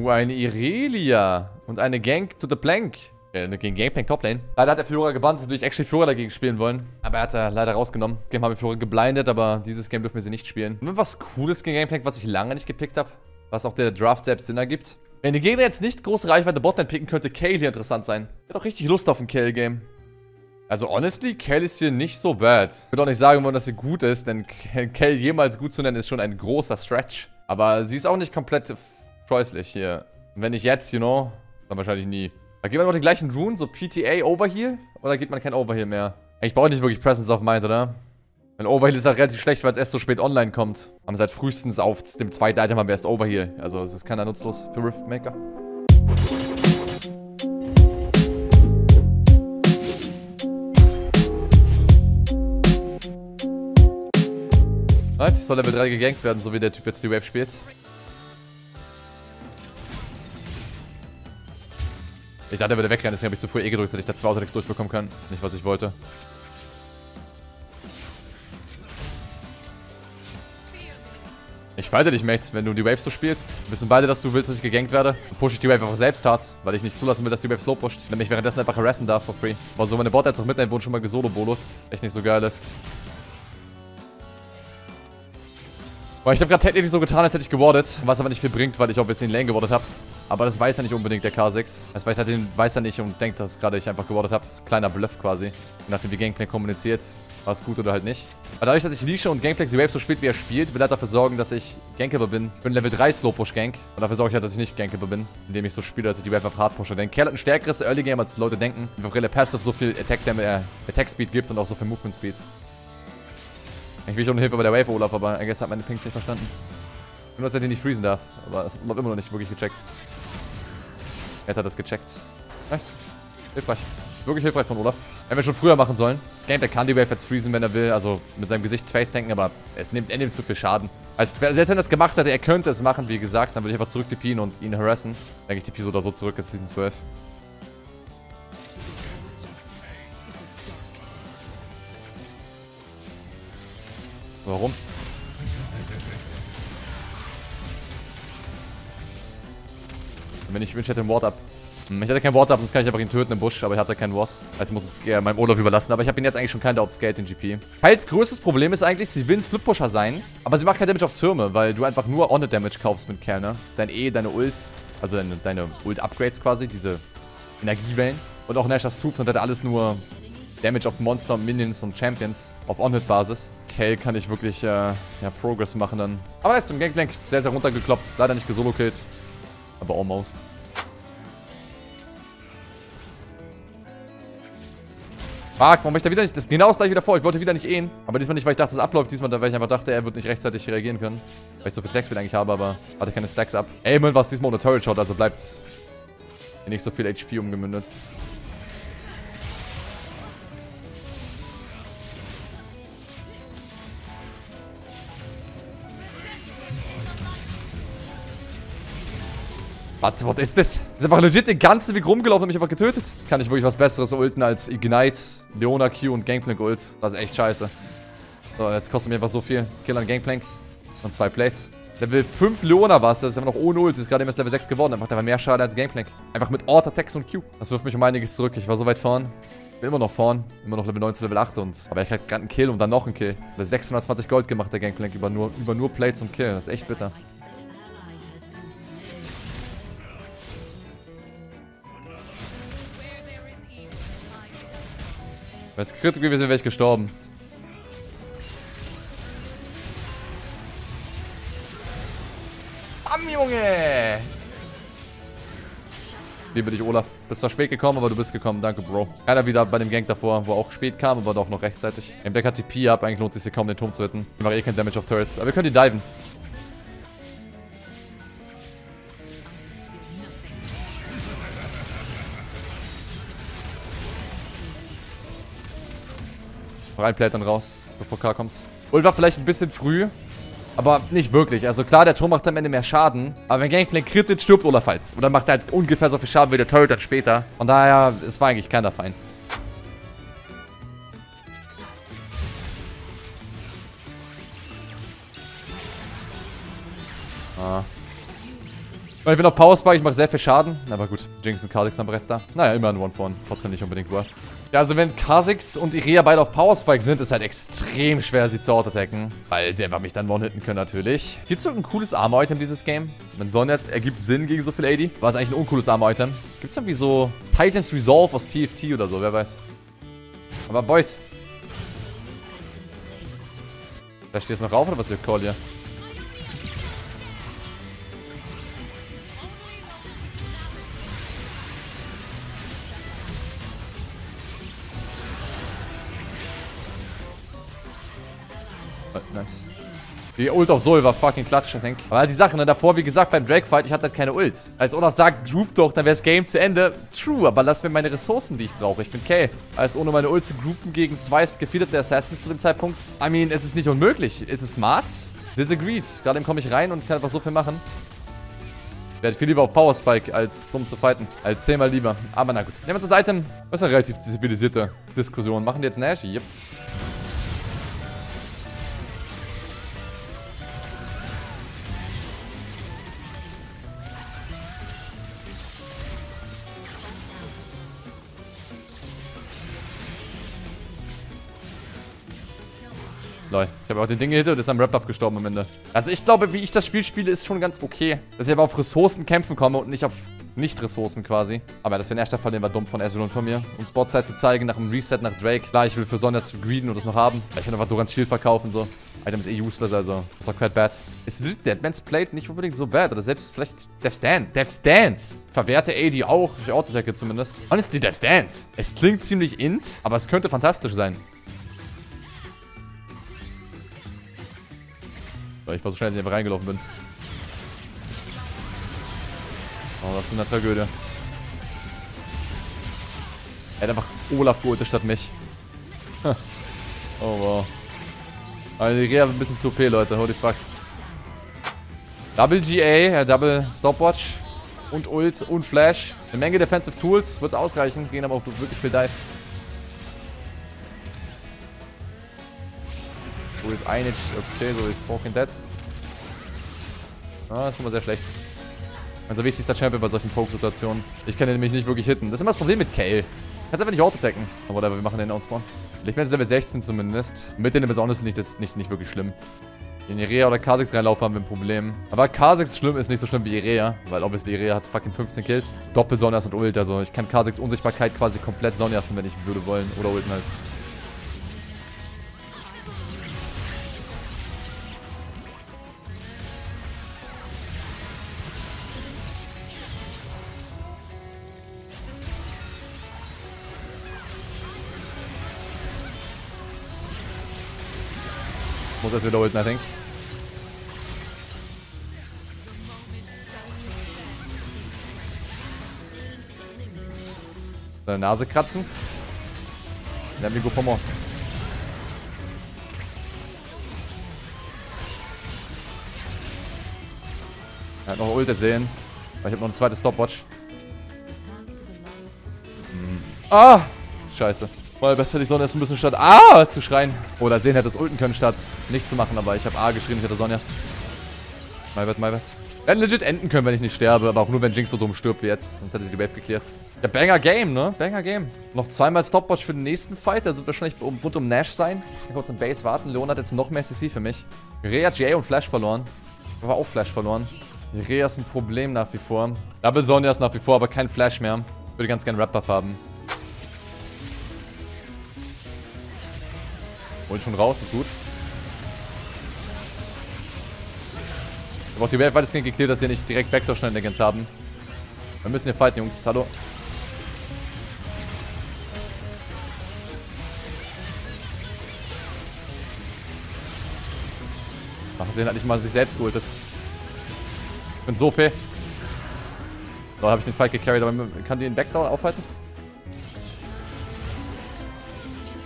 Uh, eine Irelia. Und eine Gank to the Plank. Äh, gegen Gangplank Toplane. Leider hat der Flora gebannt, dass wir durch actually Flora dagegen spielen wollen. Aber er hat er leider rausgenommen. Das Game haben wir Flora geblindet, aber dieses Game dürfen wir sie nicht spielen. Und was Cooles gegen Gangplank, was ich lange nicht gepickt habe. Was auch der Draft selbst Sinn ergibt. Wenn die Gegner jetzt nicht große Reichweite Botlane picken, könnte Kale hier interessant sein. Ich hat auch richtig Lust auf ein Kale-Game. Also honestly, Kale ist hier nicht so bad. Ich würde auch nicht sagen wollen, dass sie gut ist, denn Kale jemals gut zu nennen, ist schon ein großer Stretch. Aber sie ist auch nicht komplett scheußlich hier. wenn nicht jetzt, you know, dann wahrscheinlich nie. Da geht man noch die gleichen Runen, so PTA Overheal? Oder geht man kein Overheal mehr? Ich brauche nicht wirklich Presence of Mind, oder? Weil Overheal ist halt relativ schlecht, weil es erst so spät online kommt. Haben seit frühestens auf dem zweiten Item haben wir erst Overheal. Also es ist keiner nutzlos für Riftmaker. Right, soll Level 3 gegankt werden, so wie der Typ jetzt die Wave spielt. Ich dachte, er würde wegrennen, deswegen habe ich zu früh E gedrückt, dass ich da zwei Autodex durchbekommen kann. Nicht, was ich wollte. Ich falte dich, Mates, wenn du die Waves so spielst. Wissen beide, dass du willst, dass ich gegankt werde. Dann pushe ich die Wave einfach selbst hart, weil ich nicht zulassen will, dass die Wave slow pusht. Nämlich währenddessen einfach harassen darf for free. Aber so meine Bot jetzt auch mitnehmen, wurden schon mal gesolo-bolos. Echt nicht so geil ist. Weil ich habe gerade technisch so getan, als hätte ich gewardet, was aber nicht viel bringt, weil ich auch ein bisschen Lane gewardet habe. Aber das weiß ja nicht unbedingt der K6. Das weiß, halt den, weiß er nicht und denkt, dass gerade ich einfach gewardet habe. Das ist ein kleiner Bluff quasi. Nachdem die Gameplay kommuniziert, war es gut oder halt nicht. Aber dadurch, dass ich Leashe und Gameplay die Wave so spielt, wie er spielt, will er dafür sorgen, dass ich gankable bin. Ich bin Level 3 Slow Push Gank. Und dafür sorge ich halt, dass ich nicht gankable bin. Indem ich so spiele, dass ich die Wave einfach hard pushe. Denn Kerl hat ein stärkeres Early Game, als Leute denken. Einfach Rille Passive so viel Attack, äh, Attack Speed gibt und auch so viel Movement Speed. Ich will schon Hilfe bei der Wave, Olaf, aber guess hat meine Pings nicht verstanden. Nur, dass er den nicht freezen darf. Aber das hat immer noch nicht wirklich gecheckt. Jetzt hat das gecheckt. Nice. Hilfreich. Wirklich hilfreich von Olaf. Hätten wir schon früher machen sollen. Game, der kann die Wave jetzt freezen, wenn er will. Also mit seinem Gesicht face tanken, aber es nimmt, er nimmt zu viel Schaden. Also selbst wenn er es gemacht hätte, er könnte es machen, wie gesagt, dann würde ich einfach zurück TPen und ihn harassen. Denke ich, TP so oder so zurück, ist Season 12. Warum? Wenn ich wünsche, hätte ein Ward ab. Hm, ich hatte kein Ward ab, sonst kann ich einfach ihn töten im Busch, aber ich hatte kein Ward. Also muss es äh, meinem Olaf überlassen, aber ich habe ihn jetzt eigentlich schon keinen outscaled, den GP. Kyles größtes Problem ist eigentlich, sie will ein Split-Pusher sein, aber sie macht kein Damage auf Türme, weil du einfach nur On-Damage kaufst mit Kerl, ne? Dein E, deine Ult, also deine, deine Ult-Upgrades quasi, diese Energiewellen. Und auch Nash's Tubes und hat alles nur Damage auf Monster, Minions und Champions auf On-Hit-Basis. Kale kann ich wirklich, äh, ja, Progress machen dann. Aber nice, im Gangplank sehr, sehr runtergekloppt. Leider nicht gesolo-killt. Aber almost. Fuck, warum ich da wieder nicht... Das genau das gleiche wieder vor. Ich wollte wieder nicht ehen. Aber diesmal nicht, weil ich dachte, es abläuft. Diesmal, weil ich einfach dachte, er wird nicht rechtzeitig reagieren können. Weil ich so viel Textbild eigentlich habe, aber hatte keine Stacks ab. Immerhin war es diesmal ohne Turret Shot, also bleibt nicht so viel HP umgemündet. Warte, was ist das? Ist einfach legit den ganzen Weg rumgelaufen und mich einfach getötet. Kann ich wirklich was besseres ulten als Ignite, Leona Q und Gangplank ult. Das ist echt scheiße. So, jetzt kostet mir einfach so viel. Kill an Gangplank. Und zwei Plates. Level 5 Leona war es. Das ist einfach noch ohne Ult. Ist gerade erst Level 6 geworden. Er macht einfach mehr Schade als Gangplank. Einfach mit Ort, Attacks und Q. Das wirft mich um einiges zurück. Ich war so weit vorn. Bin immer noch vorn. Immer noch Level 9 zu Level 8. Und, aber ich hatte gerade einen Kill und dann noch einen Kill. Der 620 Gold gemacht, der Gangplank. Über nur, über nur Plates und Kill. Das ist echt bitter. Wenn es kritisch gewesen wäre, wäre ich gestorben. Bam, Junge! Liebe dich, Olaf. Bist zwar spät gekommen, aber du bist gekommen. Danke, Bro. Keiner wieder bei dem Gang davor, wo auch spät kam, aber doch noch rechtzeitig. Im Deck hat TP ab. Eigentlich lohnt es sich kaum, den Turm zu hitten. Ich mache eh kein Damage auf Turrets. Aber wir können die diven. Reinplätt dann raus, bevor K kommt. Ult war vielleicht ein bisschen früh, aber nicht wirklich. Also klar, der Turm macht am Ende mehr Schaden, aber wenn Gangplank kritet, stirbt Olaf halt. Und dann macht er halt ungefähr so viel Schaden wie der Turret dann später. Von daher, es war eigentlich keiner Feind. Ich bin auf Power Spike, ich mache sehr viel Schaden. Aber gut, Jinx und Kha'Zix sind bereits da. Naja, immer ein One-Phone. Trotzdem nicht unbedingt worth. Ja, also wenn Kha'Zix und Irea beide auf Power Spike sind, ist halt extrem schwer, sie zu out-attacken. Weil sie einfach mich dann one-hitten können natürlich. Gibt es irgendein cooles Armor-Item dieses Game? Wenn Sonjas ergibt Sinn gegen so viel AD. War es eigentlich ein uncooles Armor-Item? Gibt es irgendwie so Titans Resolve aus TFT oder so? Wer weiß. Aber Boys. Da steht jetzt noch rauf oder was ihr Call hier? Die Ult auf Sol war fucking klatsch, ich denke. Aber die Sache, ne, davor, wie gesagt, beim Drake-Fight, ich hatte halt keine Ult. Als Olaf sagt, group doch, dann wäre das Game zu Ende. True, aber lass mir meine Ressourcen, die ich brauche. Ich bin K. Als ohne meine Ult zu groupen gegen zwei gefeedete Assassins zu dem Zeitpunkt. I mean, es ist nicht unmöglich. Ist es smart? Disagreed. Gerade komme ich rein und kann einfach so viel machen. Werde viel lieber auf Power Spike, als dumm zu fighten. Als zehnmal lieber. Aber na gut. Nehmen wir uns das Item. Das ist eine relativ zivilisierte Diskussion. Machen die jetzt Nash? Yep. Lol. Ich habe auch den Ding gehittet und ist am Wrap-Up gestorben am Ende. Also ich glaube, wie ich das Spiel spiele, ist schon ganz okay. Dass ich aber auf Ressourcen kämpfen komme und nicht auf Nicht-Ressourcen quasi. Aber dass wir den ersten verlieren, war dumm von Ezreal und von mir. Und Spotzeit zu zeigen nach dem Reset nach Drake. Klar, ich will für Sonjas greeden und das noch haben. Ich will einfach Durans Shield verkaufen so. Item ist eh useless, also. Das ist auch quite bad. Ist Deadman's Plate nicht unbedingt so bad. Oder selbst vielleicht Death's Dance. Death's Dance. Verwehrte AD auch. Ich Autotacke zumindest. Honestly, Death's Dance. Es klingt ziemlich int, aber es könnte fantastisch sein. Weil ich war so schnell, dass ich einfach reingelaufen bin. Oh, das ist eine Tragödie. Er hat einfach Olaf geholt statt mich. oh, wow. Aber die Rea ein bisschen zu OP, Leute. Holy fuck. Double GA, äh, Double Stopwatch und Ult und Flash. Eine Menge Defensive Tools. Wird ausreichen. Gehen aber auch wirklich viel Dive. Ist Einage. Okay, so ist fucking dead. Ah, ist schon mal sehr schlecht. Also wichtigster Champion bei solchen Poke-Situationen. Ich kann ihn nämlich nicht wirklich hitten. Das ist immer das Problem mit Kale. Kannst einfach nicht auto-attacken. Aber whatever, wir machen den Outspawn. Ich bin jetzt Level 16 zumindest. Mit den besonders ich das nicht, nicht wirklich schlimm. In Irea oder Kha'Zix reinlaufen haben wir ein Problem. Aber Kha'Zix schlimm ist nicht so schlimm wie Irea, weil obviously Irea hat fucking 15 Kills. Doppel Sonjas und Ult, also ich kann Kha'Zix Unsichtbarkeit quasi komplett Sonjasen, wenn ich würde wollen. Oder Ulten halt. Muss das wieder ulten, I think. Seine Nase kratzen. Let me go for more. Er hat noch Ult sehen. Ich habe noch eine zweite Stopwatch. Hm. Ah! Scheiße. Weil hätte ich Sonjas ein bisschen statt A zu schreien. Oder sehen hätte es ulten können, statt nicht zu machen. Aber ich habe A geschrien, ich hätte Sonjas. My bad. Wir hätten legit enden können, wenn ich nicht sterbe. Aber auch nur, wenn Jinx so dumm stirbt wie jetzt. Sonst hätte sie die Wave geklärt. Ja, Banger Game, ne? Banger Game. Noch zweimal Stopwatch für den nächsten Fight. Der wird wahrscheinlich um, rund um Nash sein. Ich kurz im Base warten. Leon hat jetzt noch mehr CC für mich. Rea, GA und Flash verloren. Aber auch Flash verloren. Rea ist ein Problem nach wie vor. Double Sonja nach wie vor, aber kein Flash mehr. Würde ganz gerne Rap-Buff haben. Holt schon raus, ist gut. Ich habe auch die Welt weitestgehend geklärt, dass wir nicht direkt Backdoor-Shenanigans haben. Wir müssen hier fighten, Jungs. Hallo. Ach, sehen hat nicht mal sich selbst geultet. Ich bin so OP. So, habe ich den Fight gecarried, aber kann die den Backdown aufhalten?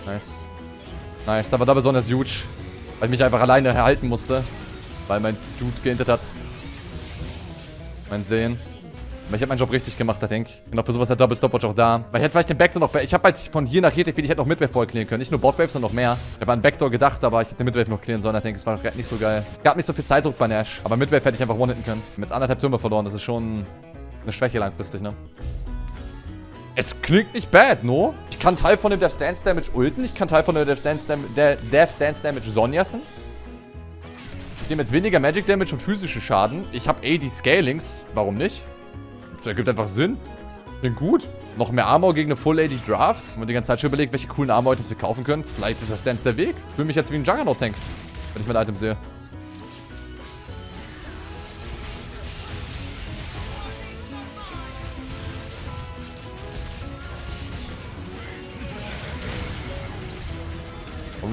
Nice. Nice, da war da besonders huge. Weil ich mich einfach alleine erhalten musste. Weil mein Dude geintet hat. Mein Sehen. Aber ich habe meinen Job richtig gemacht, I think. Genau, für sowas hat Double Stopwatch auch da. Weil ich hätte vielleicht den Backdoor noch... Ich habe halt von hier nach hier TP, ich hätte noch Midwave vorher clearen können. Nicht nur Botwave, sondern noch mehr. Ich habe an Backdoor gedacht, aber ich hätte den Midwave noch clearen sollen. I think, es war nicht so geil. Gab nicht so viel Zeitdruck bei Nash. Aber Midwave hätte ich einfach one-hitten können. Wir jetzt anderthalb Türme verloren. Das ist schon eine Schwäche langfristig, ne? Es klingt nicht bad, no? Ich kann Teil von dem Death Stance Damage ulten. Ich kann Teil von dem Death Stance, Dam der Death Stance Damage Sonjassen. Ich nehme jetzt weniger Magic Damage und physischen Schaden. Ich habe AD Scalings. Warum nicht? Das ergibt einfach Sinn. Bin gut. Noch mehr Armor gegen eine Full AD Draft. Und die ganze Zeit schon überlegt, welche coolen Armor-Items wir kaufen können. Vielleicht ist das Stance der Weg. Ich fühle mich jetzt wie ein Juggernaut-Tank, wenn ich mein Item sehe.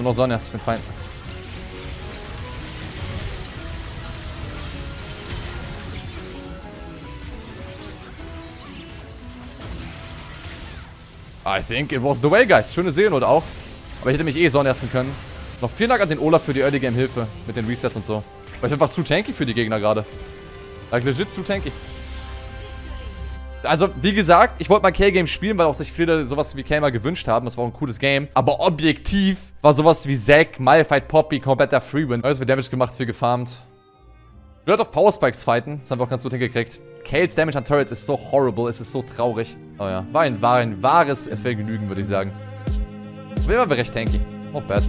Wir noch Sonne? Ich bin fein. I think it was the way, guys. Schöne Seelenot auch. Aber ich hätte mich eh Sonne können. Noch vielen Dank an den Olaf für die Early Game Hilfe. Mit den Reset und so. Weil ich einfach zu tanky für die Gegner gerade. Like legit zu tanky. Also, wie gesagt, ich wollte mal K-Game spielen, weil auch sich viele sowas wie mal gewünscht haben. Das war auch ein cooles Game. Aber objektiv war sowas wie Zack, Malfight, Poppy, kompletter Free-Win. Alles wird Damage gemacht, viel gefarmt. Wir auf Power Spikes fighten. Das haben wir auch ganz gut hingekriegt. Kales Damage an Turrets ist so horrible. Es ist so traurig. Oh ja. War ein, war ein wahres Vergnügen, würde ich sagen. Aber immer recht tanky. Not bad.